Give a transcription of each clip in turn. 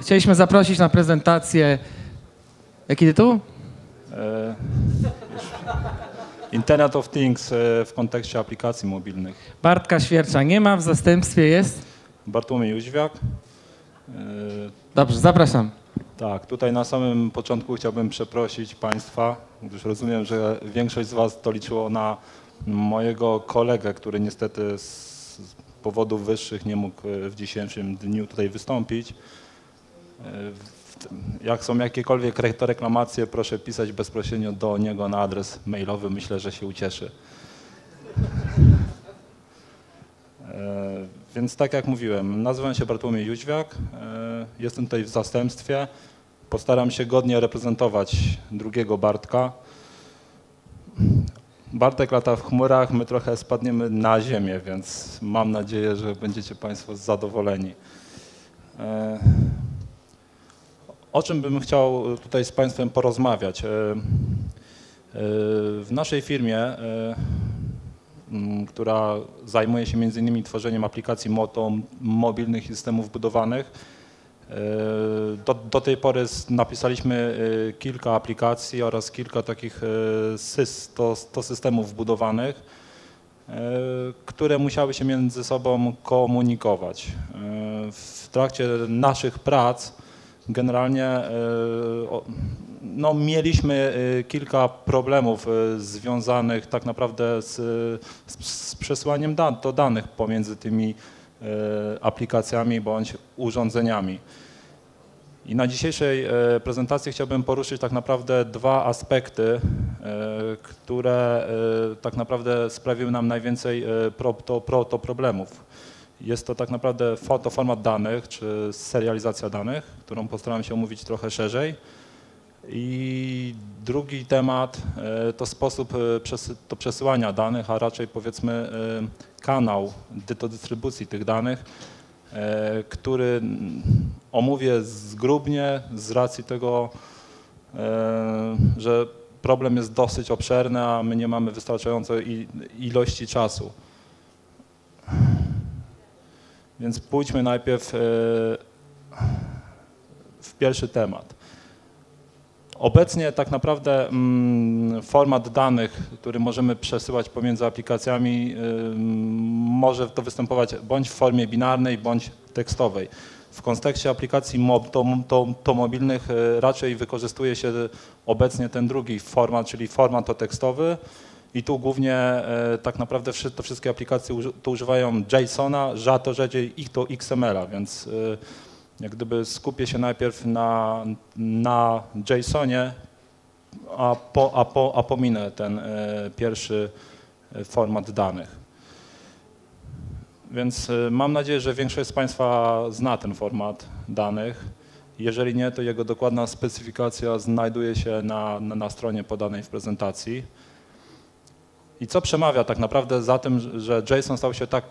Chcieliśmy zaprosić na prezentację. Jaki tytuł? E, Internet of Things e, w kontekście aplikacji mobilnych. Bartka Świercza nie ma, w zastępstwie jest. Bartłomiej Jóźwiak. E, Dobrze, zapraszam. Tak, tutaj na samym początku chciałbym przeprosić Państwa, gdyż rozumiem, że większość z Was to liczyło na mojego kolegę, który niestety z z powodów wyższych nie mógł e, w dzisiejszym dniu tutaj wystąpić. E, Jak są jakiekolwiek re- reklamacje, proszę pisać bezpośrednio do niego na adres mailowy, myślę, że się ucieszy. E, Więc tak jak mówiłem, nazywam się Bartłomiej Jóźwiak, e, jestem tutaj w zastępstwie. Postaram się godnie reprezentować drugiego Bartka. Bartek lata w chmurach, my trochę spadniemy na ziemię, więc mam nadzieję, że będziecie Państwo zadowoleni. E, O czym bym chciał tutaj z Państwem porozmawiać? E, e, W naszej firmie e, która zajmuje się między innymi tworzeniem aplikacji moto, mobilnych systemów budowanych. E, Do, do tej pory napisaliśmy e, kilka aplikacji oraz kilka takich e, sys, to, to systemów budowanych, e, które musiały się między sobą komunikować. E, W trakcie naszych prac generalnie e, no, mieliśmy e, kilka problemów e, związanych tak naprawdę z, z, przesyłaniem dan do danych pomiędzy tymi aplikacjami bądź urządzeniami. I na dzisiejszej prezentacji chciałbym poruszyć tak naprawdę dwa aspekty, które tak naprawdę sprawiły nam najwięcej pro, to, pro, to problemów. Jest to tak naprawdę fotoformat danych, czy serializacja danych, którą postaram się omówić trochę szerzej. I drugi temat e, to sposób e, przesy- to przesyłania danych, a raczej powiedzmy e, kanał do dystrybucji tych danych, który omówię zgrubnie z racji tego, że problem jest dosyć obszerny, a my nie mamy wystarczającej ilości czasu. Więc pójdźmy najpierw e, w pierwszy temat. Obecnie tak naprawdę mm, format danych, który możemy przesyłać pomiędzy aplikacjami, ym, może to występować bądź w formie binarnej, bądź tekstowej. W kontekście aplikacji mob, to, to, to mobilnych y, raczej wykorzystuje się obecnie ten drugi format, czyli format to tekstowy. I tu głównie e, tak naprawdę to wszystkie aplikacje to używają JSON-a, rzato rzadziej ich to XML-a, więc y, jak gdyby skupię się najpierw na, na JSONie, a, po, a, po, a pominę ten e, pierwszy e, format danych. Więc e, mam nadzieję, że większość z Państwa zna ten format danych. Jeżeli nie, to jego dokładna specyfikacja znajduje się na, na, na stronie podanej w prezentacji. I co przemawia tak naprawdę za tym, że JSON stał się tak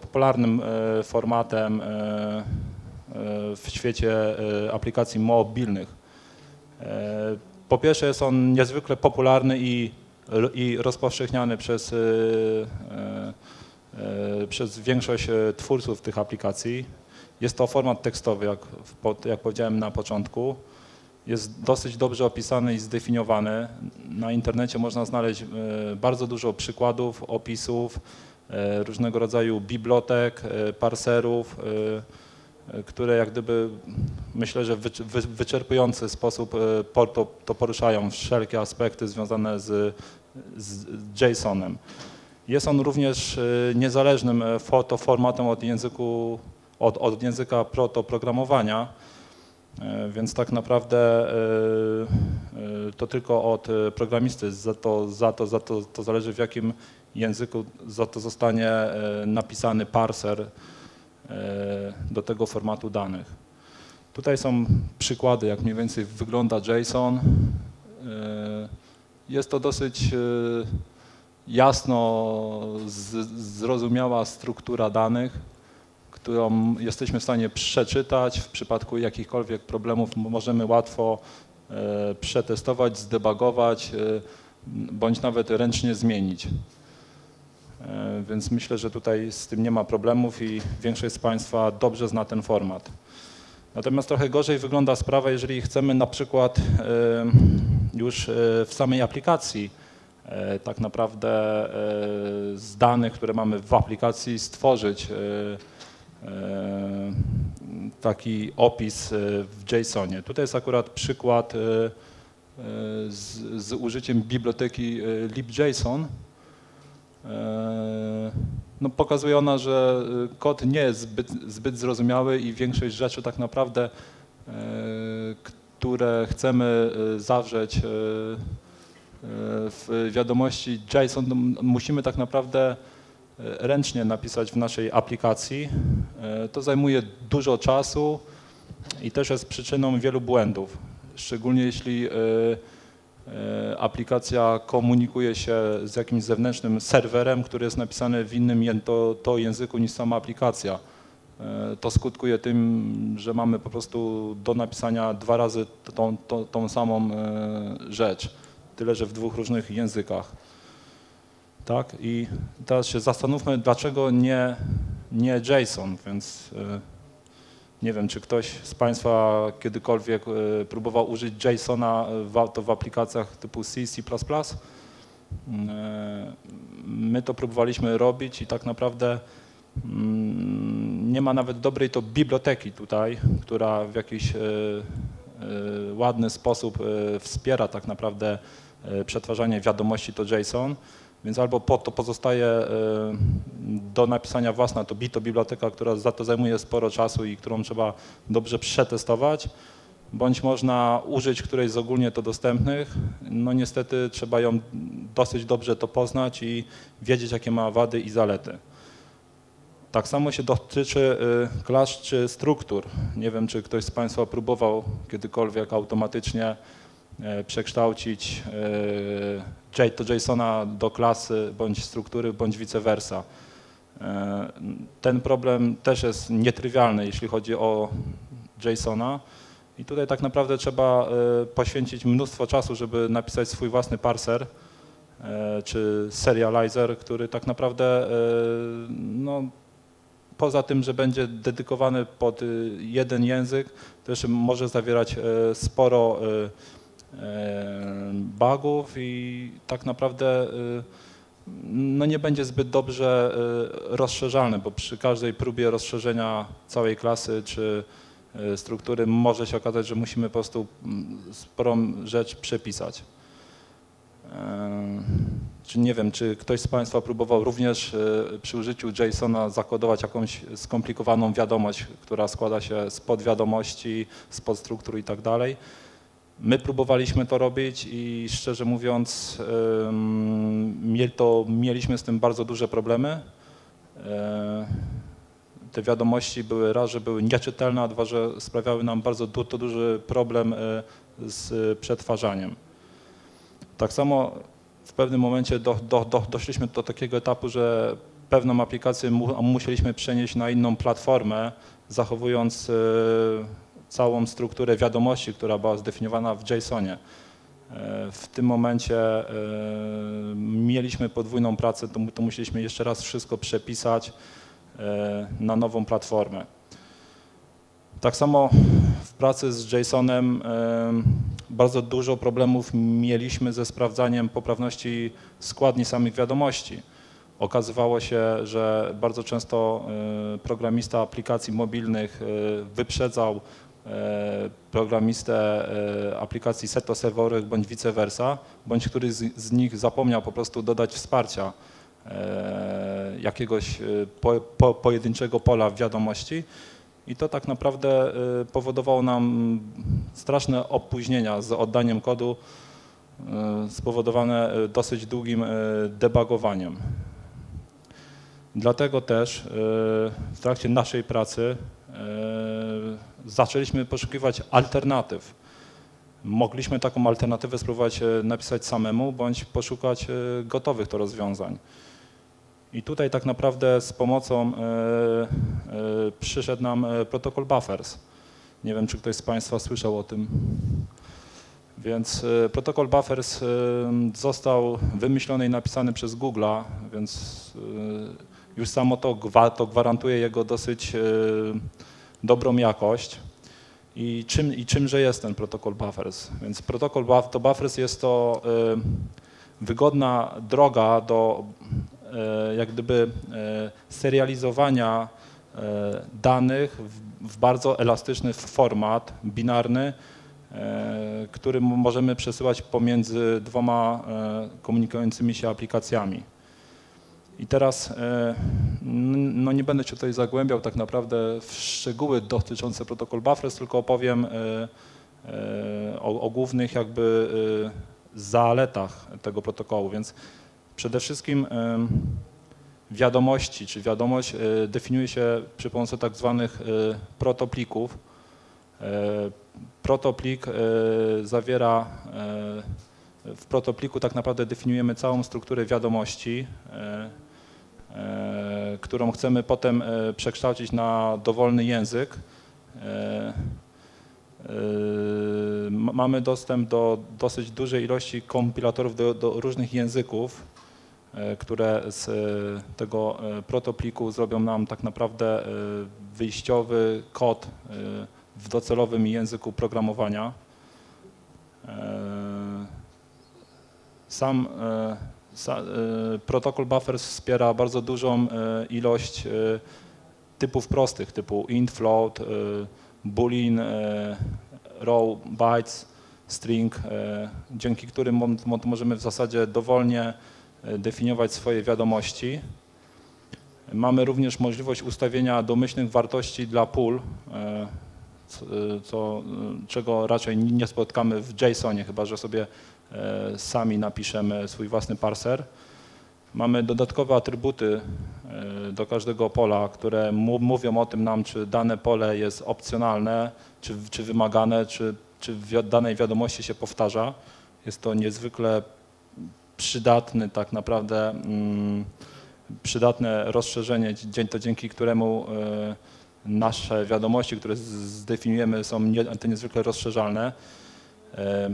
popularnym e, formatem e, e, w świecie aplikacji mobilnych? Po pierwsze jest on niezwykle popularny i, i rozpowszechniany przez, przez większość twórców tych aplikacji. Jest to format tekstowy, jak, jak powiedziałem na początku. Jest dosyć dobrze opisany i zdefiniowany. Na internecie można znaleźć e, bardzo dużo przykładów, opisów, e, różnego rodzaju bibliotek, e, parserów, które jak gdyby myślę, że w wycz- wy- wyczerpujący sposób po- to, poruszają wszelkie aspekty związane z, z JSON-em. Jest on również niezależnym fotoformatem od, języku, od, od języka protoprogramowania, więc tak naprawdę e, e, to tylko od e, programisty za to, za to, za to, to zależy w jakim języku za to zostanie e, napisany parser e, do tego formatu danych. Tutaj są przykłady, jak mniej więcej wygląda JSON. E, Jest to dosyć e, jasno zrozumiała struktura danych, którą jesteśmy w stanie przeczytać. W przypadku jakichkolwiek problemów możemy łatwo e, przetestować, zdebagować, e, bądź nawet ręcznie zmienić. E, Więc myślę, że tutaj z tym nie ma problemów i większość z Państwa dobrze zna ten format. Natomiast trochę gorzej wygląda sprawa, jeżeli chcemy na przykład już w samej aplikacji tak naprawdę z danych, które mamy w aplikacji stworzyć taki opis w JSONie. Tutaj jest akurat przykład z, z użyciem biblioteki libjson. No, pokazuje ona, że kod nie jest zbyt, zbyt zrozumiały i większość rzeczy tak naprawdę, które chcemy zawrzeć w wiadomości JSON, musimy tak naprawdę ręcznie napisać w naszej aplikacji. To zajmuje dużo czasu i też jest przyczyną wielu błędów szczególnie jeśli e, e, aplikacja komunikuje się z jakimś zewnętrznym serwerem, który jest napisany w innym to, to języku niż sama aplikacja. E, to skutkuje tym, że mamy po prostu do napisania dwa razy tą, tą, tą samą rzecz, tyle że w dwóch różnych językach. Tak? I teraz się zastanówmy, dlaczego nie, nie JSON, więc nie wiem, czy ktoś z Państwa kiedykolwiek e, próbował użyć JSONa w, w aplikacjach typu C, C++. E, my to próbowaliśmy robić i tak naprawdę mm, nie ma nawet dobrej to biblioteki tutaj, która w jakiś e, ładny sposób wspiera tak naprawdę przetwarzanie wiadomości to JSON. Więc albo po to pozostaje e, do napisania własna to bito biblioteka, która za to zajmuje sporo czasu i którą trzeba dobrze przetestować, bądź można użyć którejś z ogólnie to dostępnych. No niestety trzeba ją dosyć dobrze to poznać i wiedzieć jakie ma wady i zalety. Tak samo się dotyczy e, klas czy struktur. Nie wiem, czy ktoś z Państwa próbował kiedykolwiek automatycznie przekształcić e, to JSONa do klasy bądź struktury, bądź vice versa. E, ten problem też jest nietrywialny, jeśli chodzi o JSONa i tutaj tak naprawdę trzeba poświęcić mnóstwo czasu, żeby napisać swój własny parser czy serializer, który tak naprawdę no, poza tym, że będzie dedykowany pod jeden język, też może zawierać sporo bugów i tak naprawdę y, no nie będzie zbyt dobrze y, rozszerzalny, bo przy każdej próbie rozszerzenia całej klasy czy struktury może się okazać, że musimy po prostu mm, sporą rzecz przepisać. Czy nie wiem, czy ktoś z Państwa próbował również przy użyciu JSON-a zakodować jakąś skomplikowaną wiadomość, która składa się z podwiadomości, z podstruktur i tak dalej. My próbowaliśmy to robić i szczerze mówiąc to, mieliśmy z tym bardzo duże problemy. E, te wiadomości były raz, że były nieczytelne, a dwa, że sprawiały nam bardzo du to duży problem e, z przetwarzaniem. Tak samo w pewnym momencie do, do, do, doszliśmy do takiego etapu, że pewną aplikację mu, musieliśmy przenieść na inną platformę, zachowując e, całą strukturę wiadomości, która była zdefiniowana w JSONie. E, w tym momencie e, mieliśmy podwójną pracę, to, to musieliśmy jeszcze raz wszystko przepisać e, na nową platformę. Tak samo w pracy z JSONem bardzo dużo problemów mieliśmy ze sprawdzaniem poprawności składni samych wiadomości. Okazywało się, że bardzo często programista aplikacji mobilnych wyprzedzał programistę e, aplikacji seto serwerowych bądź vice versa, bądź który z, z, nich zapomniał po prostu dodać wsparcia e, jakiegoś po, po, pojedynczego pola w wiadomości i to tak naprawdę powodowało nam straszne opóźnienia z oddaniem kodu spowodowane dosyć długim debugowaniem. Dlatego też w trakcie naszej pracy zaczęliśmy poszukiwać alternatyw. Mogliśmy taką alternatywę spróbować e, napisać samemu, bądź poszukać e, gotowych to rozwiązań. I tutaj tak naprawdę z pomocą e, przyszedł nam protokół Buffers. Nie wiem, czy ktoś z Państwa słyszał o tym. Więc protokół Buffers został wymyślony i napisany przez Google'a, więc już samo to, to gwarantuje jego dosyć dobrą jakość. I, czym, I czymże jest ten protokół Buffers? Więc protokół buff, to Buffers jest to y, wygodna droga do y, jak gdyby y, serializowania y, danych w, w bardzo elastyczny format binarny, E, który możemy przesyłać pomiędzy dwoma e, komunikującymi się aplikacjami. I teraz e, no nie będę się tutaj zagłębiał tak naprawdę w szczegóły dotyczące protokół Buffers, tylko opowiem o, o głównych jakby zaletach tego protokołu. Więc przede wszystkim wiadomości, czy wiadomość definiuje się przy pomocy tak zwanych protoplików. Protoplik e, zawiera, e, w protopliku tak naprawdę definiujemy całą strukturę wiadomości, e, którą chcemy potem przekształcić na dowolny język. Mamy dostęp do dosyć dużej ilości kompilatorów do, do różnych języków, które z tego protopliku zrobią nam tak naprawdę wyjściowy kod w docelowym języku programowania. E, sam e, e, protokół Buffers wspiera bardzo dużą ilość typów prostych, typu int, float, boolean, row, bytes, string, dzięki którym możemy w zasadzie dowolnie definiować swoje wiadomości. Mamy również możliwość ustawienia domyślnych wartości dla pól, co, czego raczej nie spotkamy w JSONie, chyba że sobie e, sami napiszemy swój własny parser. Mamy dodatkowe atrybuty e, do każdego pola, które mówią o tym nam, czy dane pole jest opcjonalne, czy, czy wymagane, czy, czy w danej wiadomości się powtarza. Jest to niezwykle przydatny tak naprawdę, mm, przydatne rozszerzenie, to dzięki któremu y, nasze wiadomości, które zdefiniujemy są nie, te niezwykle rozszerzalne. E,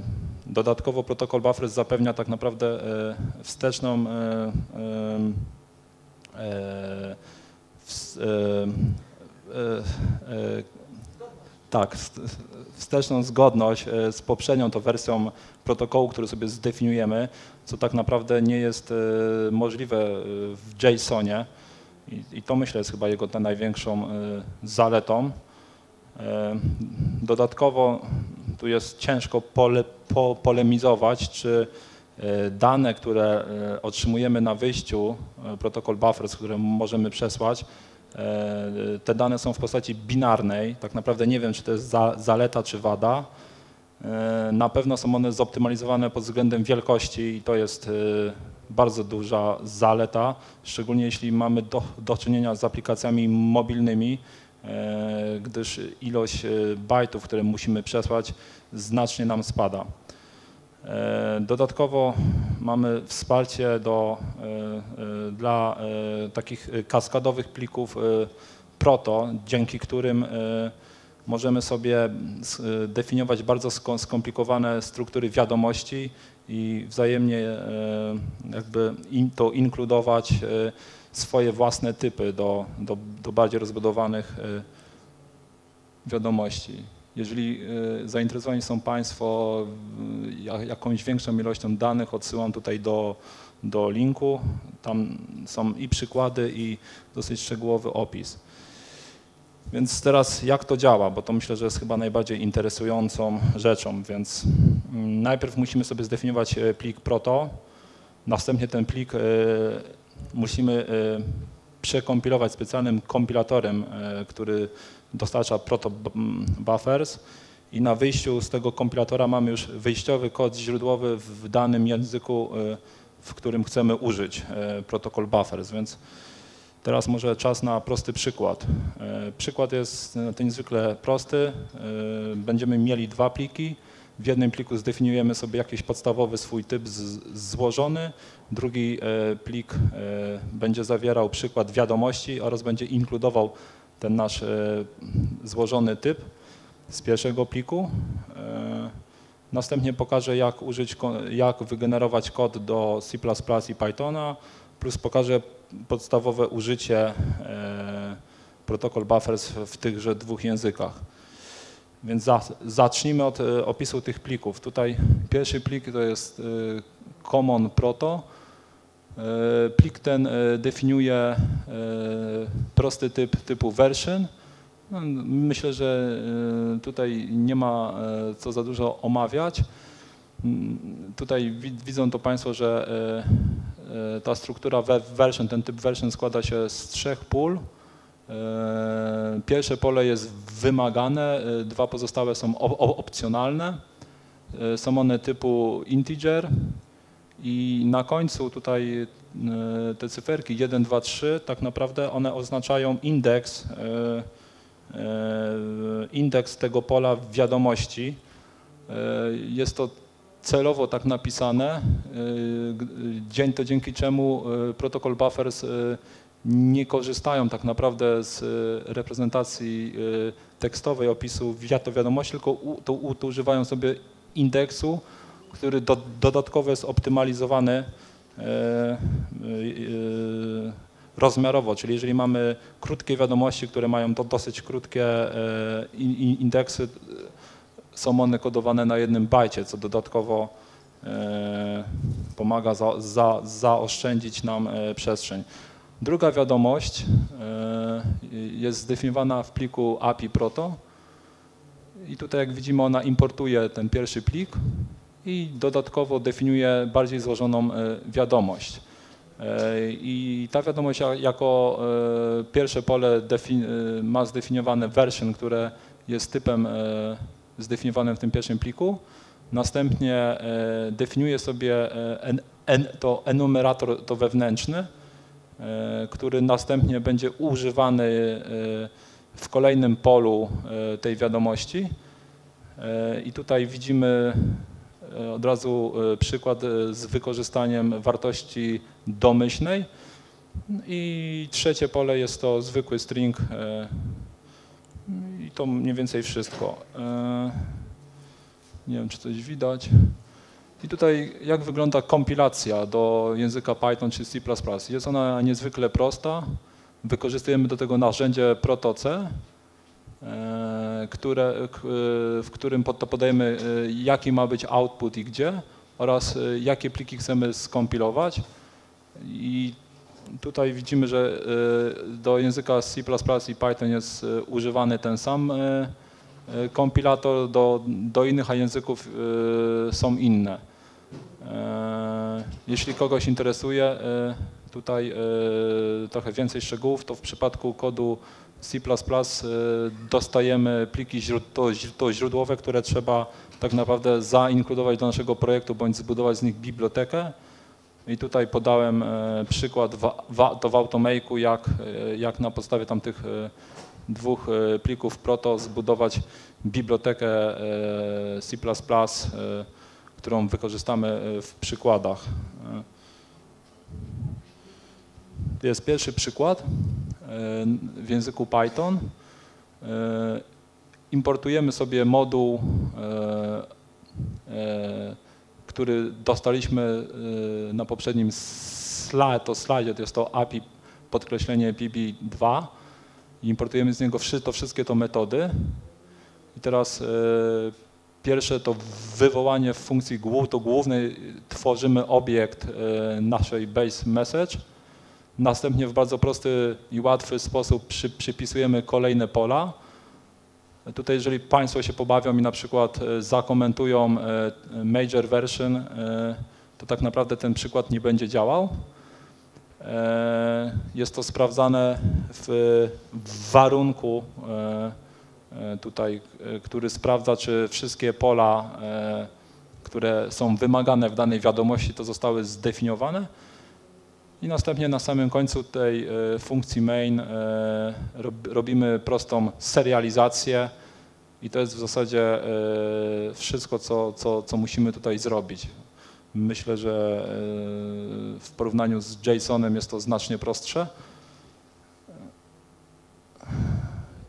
dodatkowo protokół Buffers zapewnia tak naprawdę e, wsteczną e, tak, wsteczną zgodność z poprzednią to wersją protokołu, który sobie zdefiniujemy, co tak naprawdę nie jest możliwe w JSONie. I, I, to myślę jest chyba jego największą e, zaletą. E, dodatkowo tu jest ciężko pole, po, polemizować, czy e, dane, które otrzymujemy na wyjściu, protokół buffers, które możemy przesłać, te dane są w postaci binarnej. Tak naprawdę nie wiem, czy to jest za, zaleta, czy wada. Na pewno są one zoptymalizowane pod względem wielkości i to jest bardzo duża zaleta, szczególnie jeśli mamy do, do czynienia z aplikacjami mobilnymi, e, gdyż ilość e, bajtów, które musimy przesłać znacznie nam spada. E, dodatkowo mamy wsparcie do, dla takich kaskadowych plików proto, dzięki którym możemy sobie definiować bardzo skomplikowane struktury wiadomości i wzajemnie e, jakby to inkludować e, swoje własne typy do, do, do bardziej rozbudowanych e, wiadomości. Jeżeli zainteresowani są Państwo jakąś większą ilością danych, odsyłam tutaj do, do linku. Tam są i przykłady, i dosyć szczegółowy opis. Więc teraz jak to działa, bo to myślę, że jest chyba najbardziej interesującą rzeczą, więc mm, najpierw musimy sobie zdefiniować e, plik proto, następnie ten plik e, musimy e, przekompilować specjalnym kompilatorem, który dostarcza proto buffers. I na wyjściu z tego kompilatora mamy już wyjściowy kod źródłowy w danym języku, w którym chcemy użyć protokół buffers, więc Teraz może czas na prosty przykład. E, przykład jest to niezwykle prosty. E, będziemy mieli dwa pliki. W jednym pliku zdefiniujemy sobie jakiś podstawowy swój typ złożony, drugi e, plik będzie zawierał przykład wiadomości oraz będzie inkludował ten nasz złożony typ z pierwszego pliku. Następnie pokażę jak użyć, jak wygenerować kod do C++ i Pythona, plus pokażę podstawowe użycie e, protokół buffers w tychże dwóch językach. Więc za, zacznijmy od e, opisu tych plików. Tutaj pierwszy plik to jest e, common proto. Plik ten definiuje prosty typ typu version. No, Myślę, że tutaj nie ma co za dużo omawiać. Mm, Tutaj wi- widzą to Państwo, że ta struktura version, ten typ version składa się z trzech pól. E, Pierwsze pole jest wymagane, e, dwa pozostałe są op- op- opcjonalne. E, Są one typu integer i na końcu tutaj e, te cyferki 1, 2, 3 tak naprawdę one oznaczają indeks, e, e, indeks tego pola wiadomości. E, Jest to celowo tak napisane, g- dzień to dzięki czemu e, protokol buffers e, nie korzystają tak naprawdę z reprezentacji tekstowej opisu wiato wiadomości, tylko to, to używają sobie indeksu, który do, dodatkowo jest optymalizowany rozmiarowo, czyli jeżeli mamy krótkie wiadomości, które mają to dosyć krótkie in- in- indeksy, są one kodowane na jednym bajcie, co dodatkowo e, pomaga za, za, zaoszczędzić nam e, przestrzeń. Druga wiadomość e, jest zdefiniowana w pliku API Proto i tutaj jak widzimy ona importuje ten pierwszy plik i dodatkowo definiuje bardziej złożoną wiadomość. I ta wiadomość ja- jako pierwsze pole ma zdefiniowane version, które jest typem zdefiniowanym w tym pierwszym pliku. Następnie e, definiuje sobie e, en, en, to enumerator to wewnętrzny, e, który następnie będzie używany w kolejnym polu tej wiadomości. I tutaj widzimy od razu przykład z wykorzystaniem wartości domyślnej. I trzecie pole jest to zwykły string. To mniej więcej wszystko. E, Nie wiem, czy coś widać. I tutaj jak wygląda kompilacja do języka Python czy C++. Jest ona niezwykle prosta. Wykorzystujemy do tego narzędzie protoce, e, e, w którym to podajemy, jaki ma być output i gdzie oraz jakie pliki chcemy skompilować. I tutaj widzimy, że e, do języka C++ i Python jest e, używany ten sam e, kompilator, do, do innych języków są inne. Jeśli kogoś interesuje tutaj trochę więcej szczegółów, to w przypadku kodu C++ dostajemy pliki źródłowe, które trzeba tak naprawdę zainkludować do naszego projektu bądź zbudować z nich bibliotekę. I tutaj podałem e, przykład to w Automake'u, jak, e, jak na podstawie tamtych e, dwóch plików proto zbudować bibliotekę C++, którą wykorzystamy w przykładach. To jest pierwszy przykład w języku Python. Importujemy sobie moduł, który dostaliśmy e, na poprzednim slajd, to slajdzie, to jest to API podkreślenie PB2. Importujemy z niego to wszystkie to metody. I teraz e, Pierwsze to wywołanie w funkcji głó- to głównej tworzymy obiekt naszej base message. Następnie w bardzo prosty i łatwy sposób przy, przypisujemy kolejne pola. Tutaj jeżeli Państwo się pobawią i na przykład e, zakomentują e, major version, e, to tak naprawdę ten przykład nie będzie działał. Jest to sprawdzane w warunku tutaj, który sprawdza, czy wszystkie pola, które są wymagane w danej wiadomości, to zostały zdefiniowane. I następnie na samym końcu tej e, funkcji main e, rob- robimy prostą serializację i to jest w zasadzie e, wszystko, co, co, co musimy tutaj zrobić. Myślę, że w porównaniu z JSON-em jest to znacznie prostsze.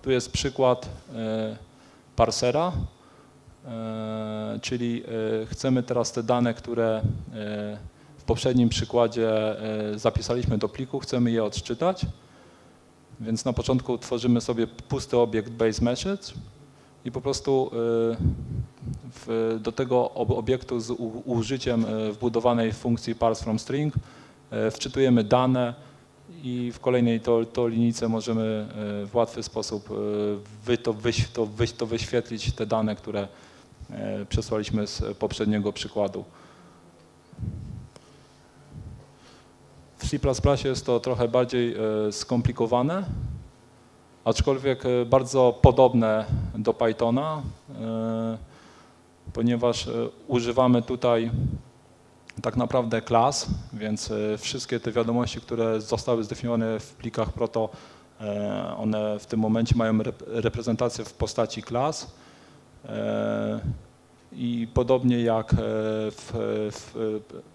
Tu jest przykład parsera, czyli chcemy teraz te dane, które poprzednim przykładzie e, zapisaliśmy do pliku, chcemy je odczytać. Więc na początku tworzymy sobie pusty obiekt base message. i po prostu w, do tego obiektu z użyciem wbudowanej funkcji parse from string wczytujemy dane i w kolejnej to, to linijce możemy w łatwy sposób wy to, wyś, to, wyś, to wyświetlić te dane, które przesłaliśmy z poprzedniego przykładu. W C++ jest to trochę bardziej e, skomplikowane, aczkolwiek e, bardzo podobne do Pythona, e, ponieważ używamy tutaj tak naprawdę klas, więc wszystkie te wiadomości, które zostały zdefiniowane w plikach proto, one w tym momencie mają reprezentację w postaci klas. I podobnie jak e, w, w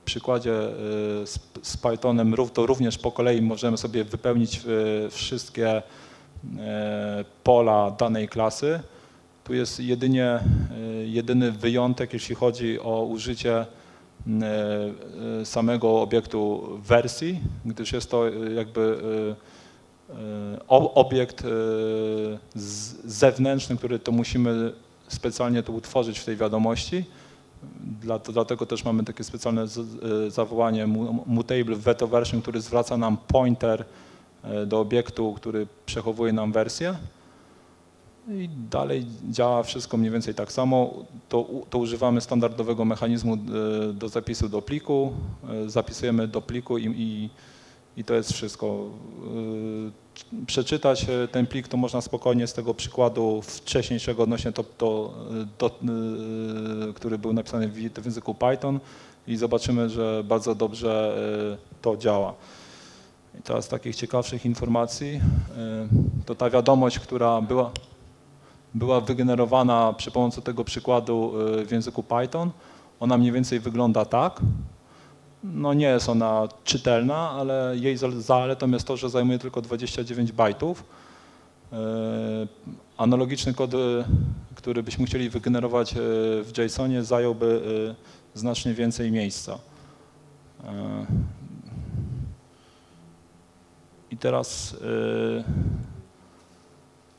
przykładzie e, z, z, Pythonem, to również po kolei możemy sobie wypełnić e, wszystkie pola danej klasy. Tu jest jedynie, jedyny wyjątek, jeśli chodzi o użycie samego obiektu wersji, gdyż jest to jakby obiekt zewnętrzny, który to musimy specjalnie to utworzyć w tej wiadomości. Dlatego też mamy takie specjalne e, zawołanie mutable veto version, który zwraca nam pointer e, do obiektu, który przechowuje nam wersję. I dalej działa wszystko mniej więcej tak samo. To, to używamy standardowego mechanizmu e, do zapisu do pliku. Zapisujemy do pliku i, i, i to jest wszystko przeczytać e, ten plik, to można spokojnie z tego przykładu wcześniejszego odnośnie to, to, to e, który był napisany w, w języku Python i zobaczymy, że bardzo dobrze e, to działa. I teraz takich ciekawszych informacji, to ta wiadomość, która była, była wygenerowana przy pomocy tego przykładu w języku Python, ona mniej więcej wygląda tak. No nie jest ona czytelna, ale jej zaletą jest to, że zajmuje tylko 29 bajtów. E, analogiczny kod, który byśmy chcieli wygenerować e, w JSONie zająłby e, znacznie więcej miejsca. I teraz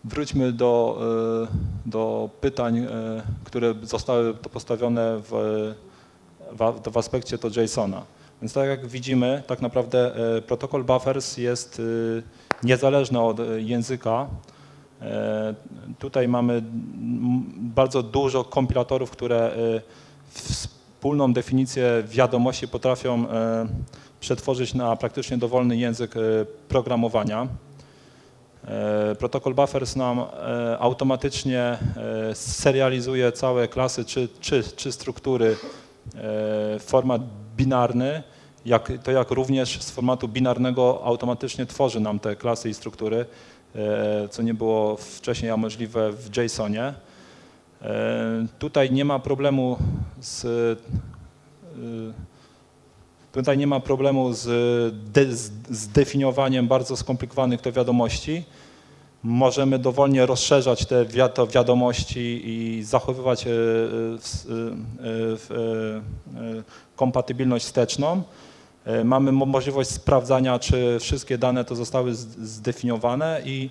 wróćmy do, do pytań, które zostały postawione w, w, w aspekcie to JSONa. Więc tak jak widzimy, tak naprawdę e, protokół buffers jest e, niezależny od e, języka. Tutaj mamy bardzo dużo kompilatorów, które wspólną definicję wiadomości potrafią przetworzyć na praktycznie dowolny język programowania. Protokół buffers nam automatycznie serializuje całe klasy czy, czy, czy struktury w format binarny, jak, to jak również z formatu binarnego automatycznie tworzy nam te klasy i struktury, e, co nie było wcześniej możliwe w JSONie. E, tutaj nie ma problemu z e, Tutaj nie ma problemu z, de, z zdefiniowaniem bardzo skomplikowanych to wiadomości. Możemy dowolnie rozszerzać te wiadomości i zachowywać kompatybilność wsteczną. E, mamy możliwość sprawdzania, czy wszystkie dane to zostały zdefiniowane i,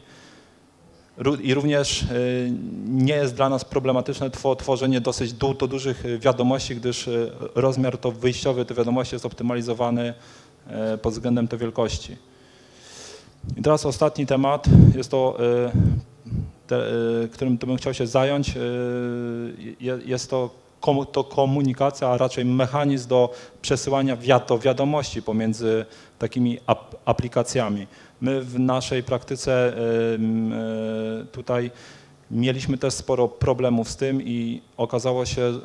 i również e, nie jest dla nas problematyczne tworzenie dosyć du, do dużych wiadomości, gdyż e, rozmiar to wyjściowy tej wiadomości jest optymalizowany pod względem tej wielkości. I teraz ostatni temat, jest to, te, którym bym chciał się zająć, jest to to komunikacja, a raczej mechanizm do przesyłania wiadomości pomiędzy takimi aplikacjami. My w naszej praktyce tutaj mieliśmy też sporo problemów z tym i okazało się, e,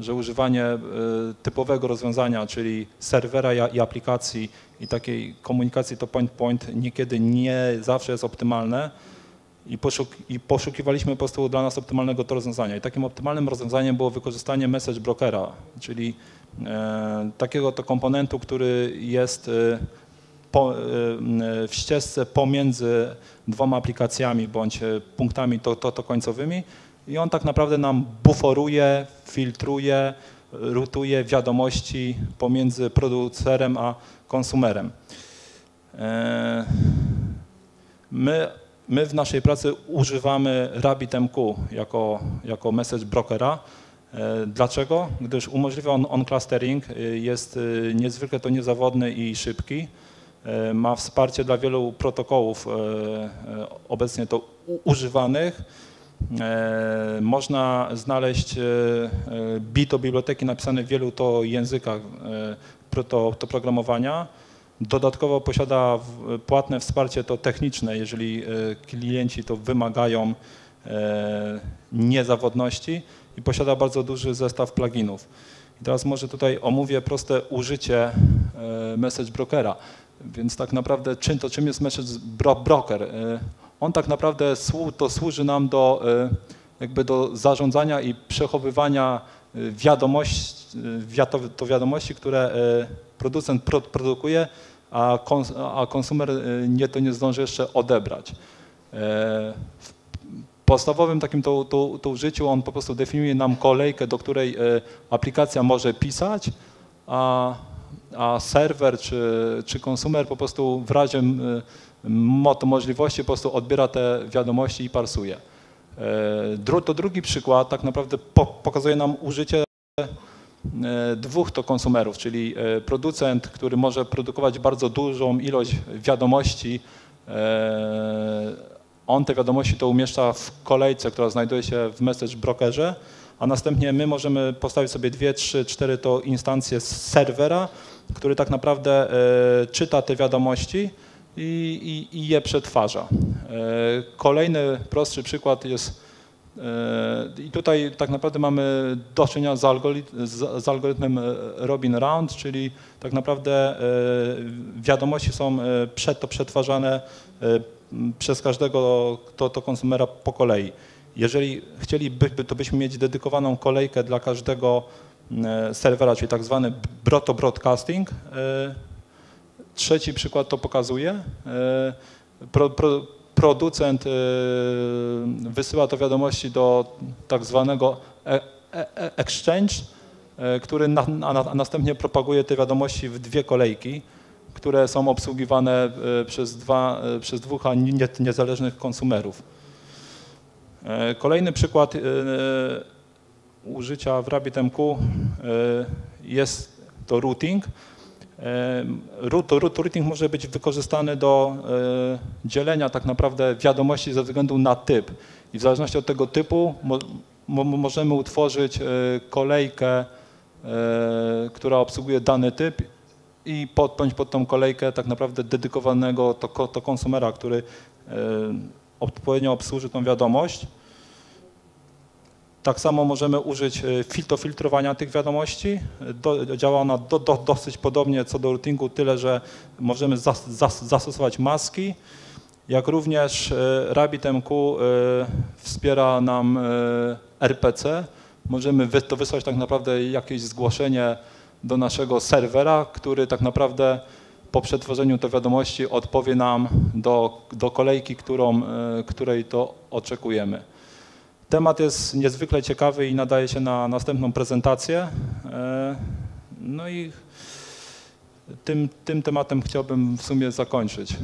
że używanie e, typowego rozwiązania, czyli serwera i aplikacji i takiej komunikacji to point-point niekiedy nie zawsze jest optymalne i, poszuk i, poszukiwaliśmy po prostu dla nas optymalnego to rozwiązania. I takim optymalnym rozwiązaniem było wykorzystanie message brokera, czyli e, takiego to komponentu, który jest po, e, w ścieżce pomiędzy dwoma aplikacjami bądź e, punktami to, to, to końcowymi i on tak naprawdę nam buforuje, filtruje, rutuje wiadomości pomiędzy producerem a konsumerem. E, my My w naszej pracy używamy RabbitMQ jako, jako message brokera. E, Dlaczego? Gdyż umożliwia on, on clustering, jest niezwykle to niezawodny i szybki. E, Ma wsparcie dla wielu protokołów e, e, obecnie to używanych. Można znaleźć bito biblioteki napisane w wielu to językach to, to programowania. Dodatkowo posiada płatne wsparcie to techniczne, jeżeli klienci to wymagają niezawodności i posiada bardzo duży zestaw pluginów. I teraz może tutaj omówię proste użycie message brokera. Więc tak naprawdę czym to czym jest message bro- broker? E, On tak naprawdę to służy nam do e, jakby do zarządzania i przechowywania e, wiadomości, to wiadomości, które producent pro, produkuje, a, kons, a konsumer nie to nie zdąży jeszcze odebrać. W podstawowym takim to, to, to użyciu on po prostu definiuje nam kolejkę, do której aplikacja może pisać, a, a serwer czy, czy konsumer po prostu w razie to możliwości po prostu odbiera te wiadomości i parsuje. E, to drugi przykład tak naprawdę po, pokazuje nam użycie e, dwóch to konsumerów, czyli e, producent, który może produkować bardzo dużą ilość wiadomości. On te wiadomości to umieszcza w kolejce, która znajduje się w message brokerze, a następnie my możemy postawić sobie dwie, trzy, cztery to instancje z serwera, który tak naprawdę e, czyta te wiadomości i, i, i je przetwarza. E, Kolejny prostszy przykład jest E, I tutaj tak naprawdę mamy do czynienia z, z, algorytmem Robin Round, czyli tak naprawdę wiadomości są przed, to przetwarzane przez każdego to, to konsumera po kolei. Jeżeli chcieliby, to byśmy mieć dedykowaną kolejkę dla każdego serwera, czyli tak zwany broto broadcasting. E, Trzeci przykład to pokazuje. E, Pro, pro, producent e, wysyła to wiadomości do tak zwanego e- e- e- exchange, e, który na, następnie propaguje te wiadomości w dwie kolejki, które są obsługiwane e, przez, dwa, e, przez dwóch niezależnych konsumerów. E, Kolejny przykład e, użycia w RabbitMQ e, jest to routing. E, routing może być wykorzystany do e, dzielenia tak naprawdę wiadomości ze względu na typ. I w zależności od tego typu mo, mo, możemy utworzyć kolejkę, która obsługuje dany typ i podpiąć pod tą kolejkę tak naprawdę dedykowanego to, to konsumera, który odpowiednio obsłuży tą wiadomość. Tak samo możemy użyć e, filtro filtrowania tych wiadomości. Do, działa ona do, do, dosyć podobnie co do routingu, tyle że możemy zas, zas, zastosować maski, jak również e, RabbitMQ e, wspiera nam e, RPC. Możemy to wysłać tak naprawdę jakieś zgłoszenie do naszego serwera, który tak naprawdę po przetworzeniu tej wiadomości odpowie nam do, do kolejki, którą, e, której to oczekujemy. Temat jest niezwykle ciekawy i nadaje się na następną prezentację. E, No i tym, tym tematem chciałbym w sumie zakończyć.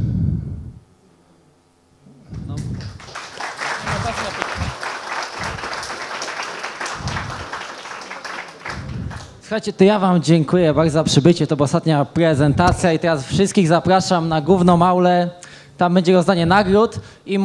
Słuchajcie, to ja wam dziękuję bardzo za przybycie. To była ostatnia prezentacja i teraz wszystkich zapraszam na główną aulę. Tam będzie rozdanie nagród i